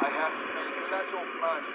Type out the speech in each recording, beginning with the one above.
I have to make a lot of money.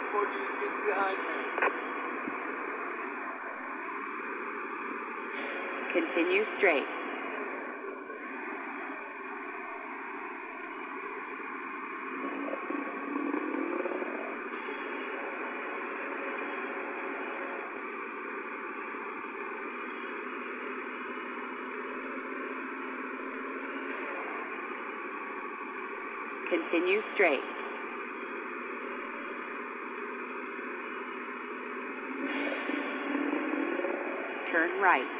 Behind me. Continue straight. Continue straight. Turn right.